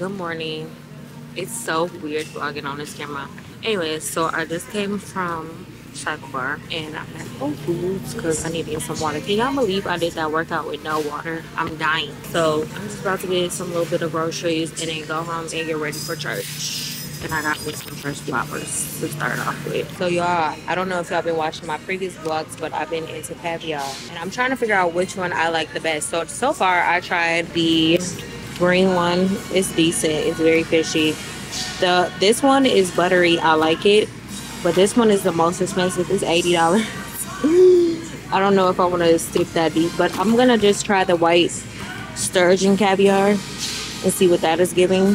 good morning it's so weird vlogging on this camera anyways so i just came from Shakbar and I'm at Whole oh, Foods because I need to get some water. Can y'all believe I did that workout with no water? I'm dying. So I'm just about to get some little bit of groceries and then go home and get ready for church and I got me some fresh flowers to start off with. So y'all, I don't know if y'all been watching my previous vlogs, but I've been into caviar. And I'm trying to figure out which one I like the best. So, so far I tried the green one. is decent. It's very fishy. The This one is buttery. I like it. But this one is the most expensive. It's $80. I don't know if I want to stick that deep, but I'm to just try the white sturgeon caviar and see what that is giving.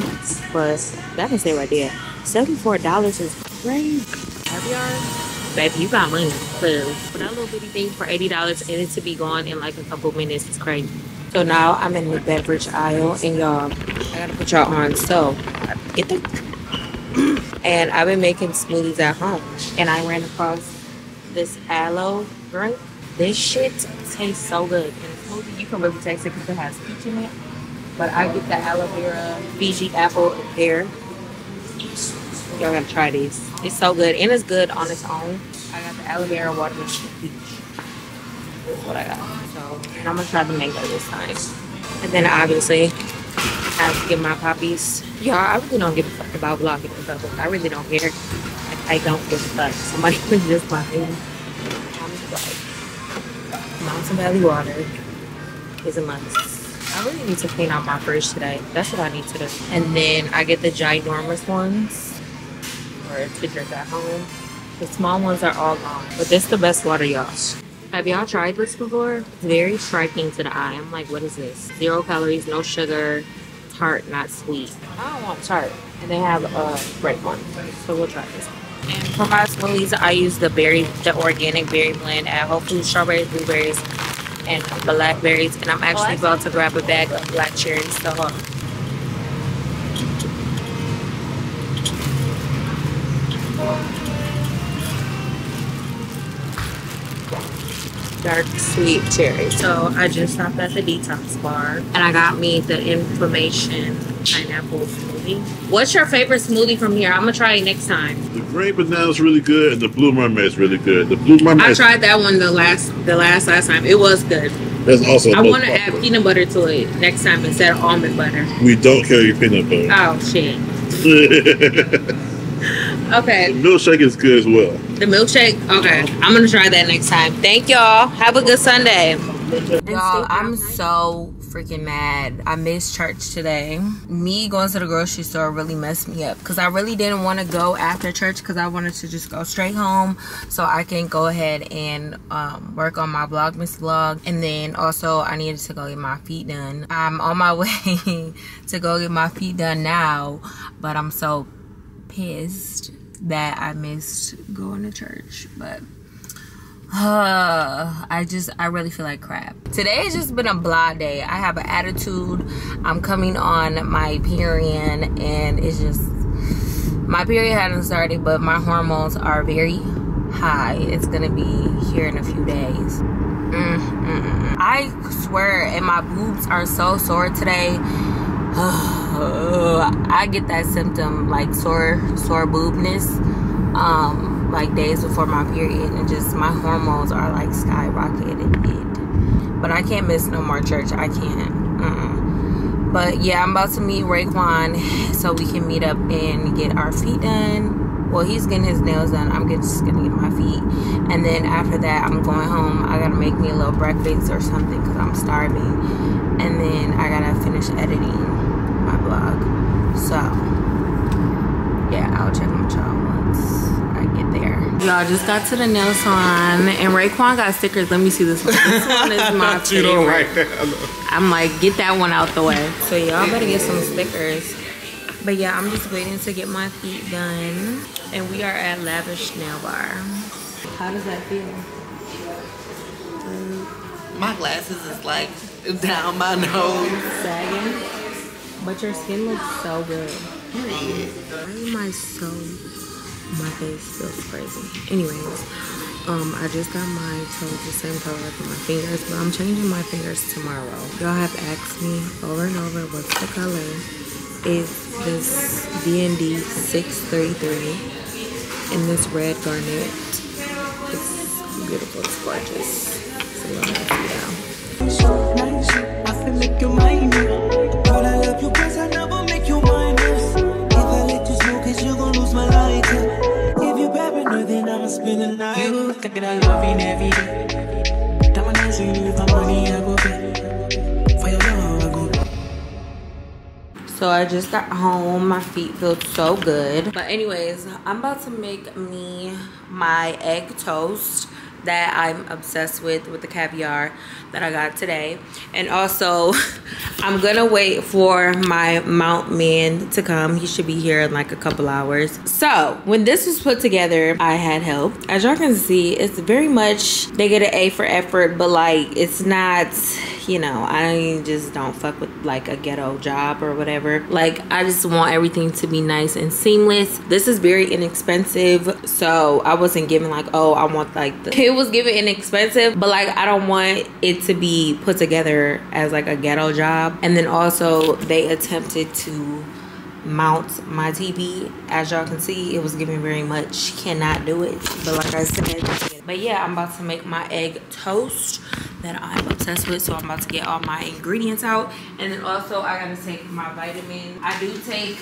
But that can stay right there. $74 is crazy. Caviar? Baby, you got money. Clearly. For that little bitty thing for $80 and it to be gone in like a couple minutes is crazy. So now I'm in the beverage aisle and y'all, I gotta put y'all on. So, get the and I've been making smoothies at home. And I ran across this aloe drink. This shit tastes so good. And the smoothie, you can really taste it because it has peach in it. But I get the aloe vera, Fiji apple, and pear. Y'all gotta try these. It's so good. And it's good on its own. I got the aloe vera, watermelon, peach. That's what I got. So, and I'm gonna try the mango this time. And then obviously, I have to get my Poppis. Y'all, I really don't give a fuck about vlogging in public. I really don't care. Like, I don't give a fuck. Somebody was just buying. I'm like, Mountain Valley water is a must. I really need to clean out my fridge today. That's what I need to do. And then I get the ginormous ones or to drink at home. The small ones are all gone. But this is the best water, y'all. Have y'all tried this before? It's very striking to the eye. I'm like, what is this? Zero calories, no sugar, tart, not sweet. I don't want tart. And they have uh, a great one. So we'll try this And for my smoothies, I use the berry, the organic berry blend at Whole Foods, strawberries, blueberries, and blackberries. And I'm oh, actually about to grab a bag of black cherries. So hold on. Dark sweet cherry. So I just stopped at the detox bar and I got me the inflammation pineapple smoothie. What's your favorite smoothie from here? I'm gonna try it next time. The green banana is really good and the blue mermaid is really good. The blue mermaid. I tried that one the last the last last time. It was good. That's also. I want to add peanut butter to it next time instead of almond butter. We don't carry peanut butter. Oh shit. okay. The milkshake is good as well. The milkshake? Okay. I'm gonna try that next time. Thank y'all. Have a good Sunday. Y'all, I'm so freaking mad. I missed church today. Me going to the grocery store really messed me up because I really didn't want to go after church because I wanted to just go straight home so I can go ahead and um, work on my Vlogmas vlog. And then also I needed to go get my feet done. I'm on my way to go get my feet done now, but I'm so pissed that I missed going to church. But uh, I just, I really feel like crap. Today has just been a blah day. I have an attitude. I'm coming on my period and it's just, my period hasn't started, but my hormones are very high. It's gonna be here in a few days. Mm, mm, mm. I swear, and my boobs are so sore today. I get that symptom like sore, sore boobness. Um, like days before my period and just my hormones are like skyrocketed but i can't miss no more church. I can't. But yeah i'm about to meet Raekwon so we can meet up and get our feet done. Well he's getting his nails done. I'm just gonna get my feet. And then after that i'm going home. I gotta make me a little breakfast or something because i'm starving. And then i gotta finish editing my blog so yeah i'll check with y'all once I get there. Y'all just got to the nail salon and Raekwon got stickers. Let me see this one. This one is my favorite. Right I'm like, get that one out the way. So y'all better get some stickers. But yeah, I'm just waiting to get my feet done. And we are at Lavish Nail Bar. How does that feel? My glasses is like down my nose. Sagging. But your skin looks so good. Why am I so my face feels crazy. Anyways, um, I just got my toes the same color as my fingers, but I'm changing my fingers tomorrow. Y'all have asked me over and over what's the color, is this D&D 633 in this red garnet. It's beautiful, it's gorgeous. So I'm gonna see You every day. My money, I go pay. For So I just got home. My feet feel so good. But anyways, I'm about to make me my egg toast that I'm obsessed with with the caviar that I got today. And also, I'm gonna wait for my mount man to come. He should be here in like a couple hours. So when this was put together, I had help. As y'all can see, it's very much they get an A for effort, but like it's not, you know, I just don't fuck with like a ghetto job or whatever. Like I just want everything to be nice and seamless. This is very inexpensive, so I wasn't giving like, oh, I want like the it was given inexpensive, but like I don't want it to be put together as like a ghetto job. And then also they attempted to mount my TV. As y'all can see, it was giving very much cannot do it. But like I said, but yeah, I'm about to make my egg toast that I'm obsessed with. So I'm about to get all my ingredients out. And then also I gotta take my vitamin. I do take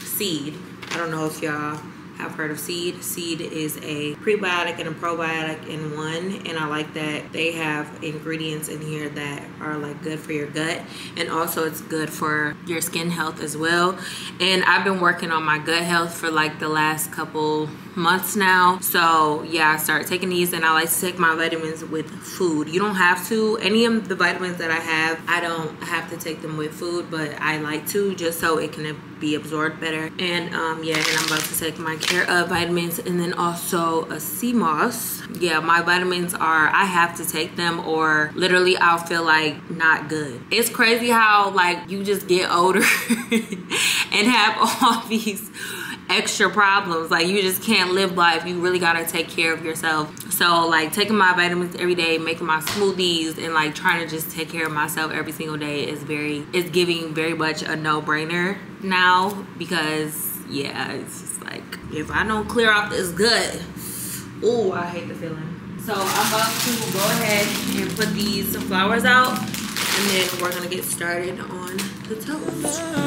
seed. I don't know if y'all have heard of seed. Seed is a prebiotic and a probiotic in one, and I like that they have ingredients in here that are like good for your gut, and also it's good for your skin health as well. And I've been working on my gut health for like the last couple months now. So yeah, I started taking these, and I like to take my vitamins with food. You don't have to. Any of the vitamins that I have, I don't have to take them with food, but I like to just so it can be absorbed better. And um, yeah, and I'm about to take my Care of vitamins and then also a sea moss. Yeah, my vitamins are, I have to take them or literally I'll feel like not good. It's crazy how like you just get older and have all these extra problems. Like you just can't live life. You really got to take care of yourself. So like taking my vitamins every day making my smoothies and like trying to just take care of myself every single day is very it's giving very much a no-brainer now because yeah it's just like if i don't clear off this gut oh i hate the feeling. So i'm about to go ahead and put these flowers out and then we're gonna get started on the toast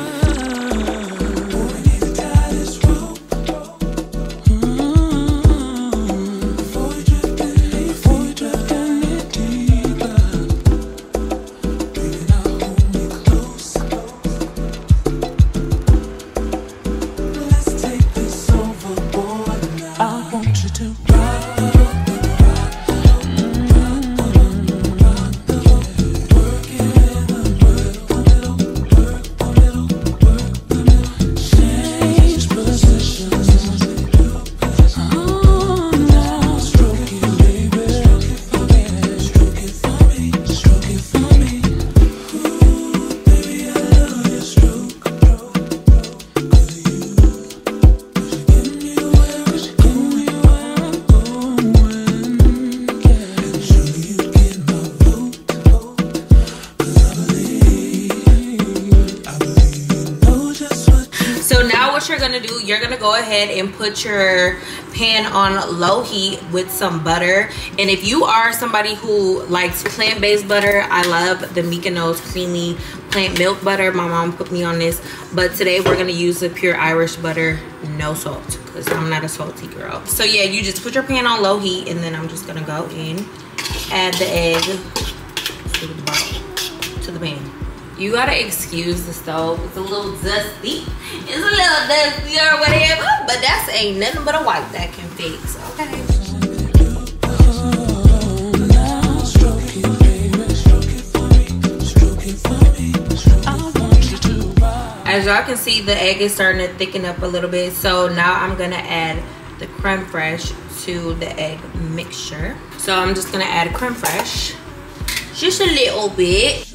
do, you're gonna go ahead and put your pan on low heat with some butter. And if you are somebody who likes plant-based butter, I love the Miyoko's Creamery plant milk butter. My mom put me on this. But today we're gonna use the pure Irish butter, no salt, because I'm not a salty girl. So yeah, you just put your pan on low heat and then I'm just gonna go in, add the egg to to the pan. You gotta excuse the stove. It's a little dusty. It's a little dusty or whatever, but that's ain't nothing but a wipe that can fix. Okay. As y'all can see, the egg is starting to thicken up a little bit. So now I'm gonna add the creme fraiche to the egg mixture. So I'm just gonna add creme fraiche, just a little bit.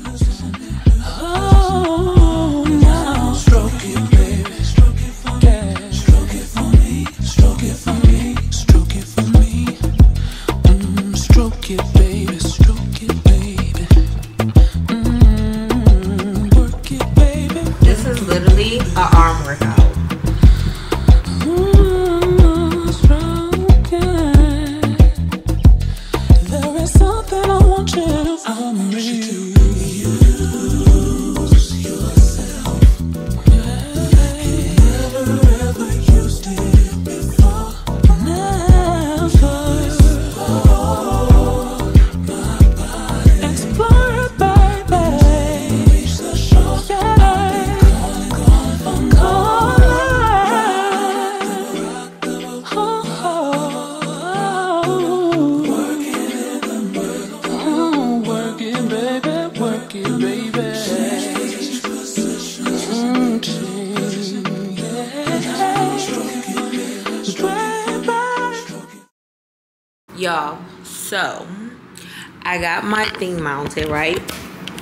I got my thing mounted, right?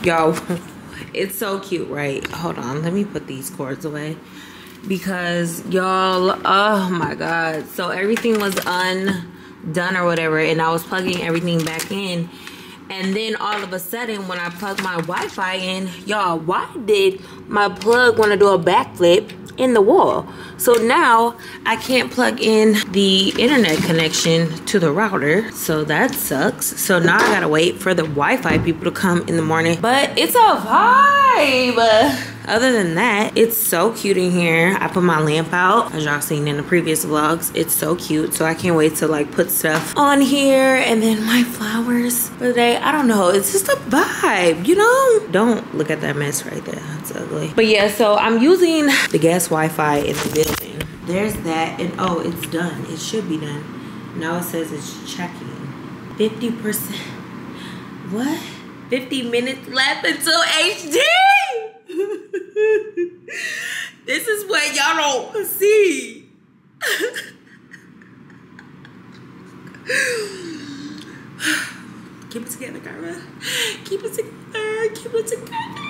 Y'all, it's so cute, right? Hold on, let me put these cords away. Because y'all, oh my god. So everything was undone or whatever, and I was plugging everything back in. And then all of a sudden, when I plugged my Wi-Fi in, y'all, why did my plug want to do a backflip in the wall? So now I can't plug in the internet connection to the router. So that sucks. So now I gotta wait for the Wi-Fi people to come in the morning. But it's a vibe. Other than that, it's so cute in here. I put my lamp out, as y'all seen in the previous vlogs. It's so cute. So I can't wait to like put stuff on here. And then my flowers for the day. I don't know. It's just a vibe, you know? Don't look at that mess right there. That's ugly. But yeah, so I'm using the gas Wi-Fi in the building. There's that. And oh, it's done. It should be done. Now it says it's checking. 50%. What? 50 minutes left until HD. This is what y'all don't see. Keep it together, Kirah. Keep it together. Keep it together.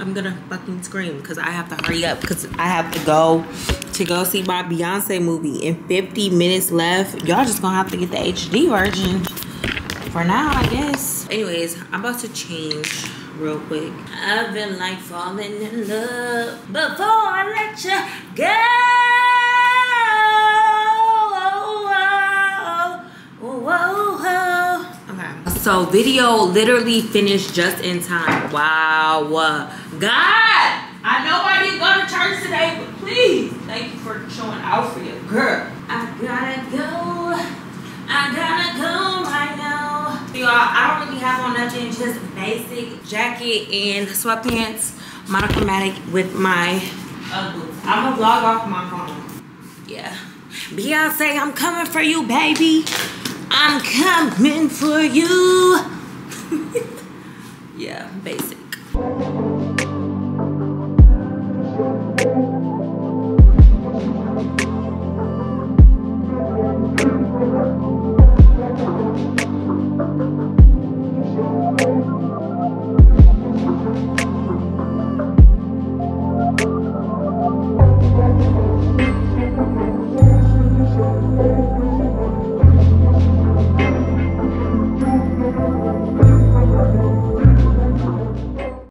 I'm gonna fucking scream because I have to hurry up because I have to go to go see my Beyonce movie in 50 minutes left. Y'all just gonna have to get the HD version for now, I guess. Anyways, I'm about to change real quick. I've been like falling in love before I let you go. Okay. So video literally finished just in time. Wow. God, I know I didn't go to church today, but please, thank you for showing out for your girl. matching just basic jacket and sweatpants monochromatic with my. I'm gonna vlog off my phone. Yeah. Beyonce, I'm coming for you, baby. I'm coming for you. yeah, basic.